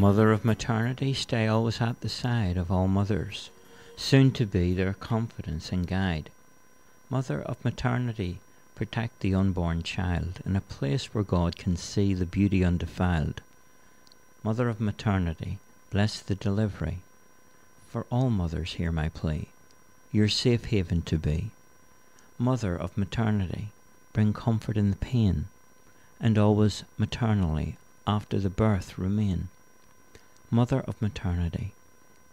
Mother of maternity, stay always at the side of all mothers, soon to be their confidence and guide. Mother of maternity, protect the unborn child in a place where God can see the beauty undefiled. Mother of maternity, bless the delivery. For all mothers, hear my plea, your safe haven to be. Mother of maternity, bring comfort in the pain, and always maternally after the birth remain. Mother of maternity,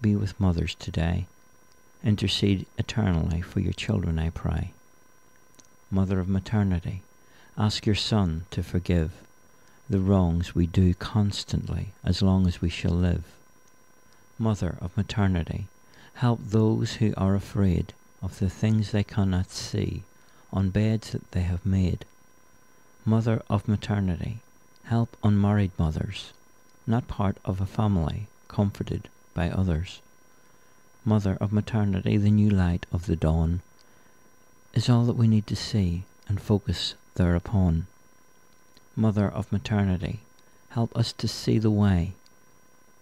be with mothers today. Intercede eternally for your children, I pray. Mother of maternity, ask your Son to forgive the wrongs we do constantly as long as we shall live. Mother of maternity, help those who are afraid of the things they cannot see on beds that they have made. Mother of maternity, help unmarried mothers, not part of a family, comforted by others. Mother of maternity, the new light of the dawn, is all that we need to see and focus thereupon. Mother of maternity, help us to see the way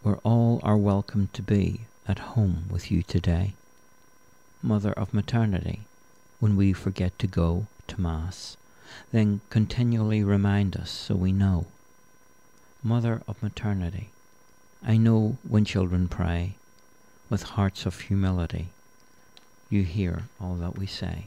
where all are welcome to be at home with you today. Mother of maternity, when we forget to go to Mass, then continually remind us so we know. Mother of maternity, I know when children pray with hearts of humility, you hear all that we say.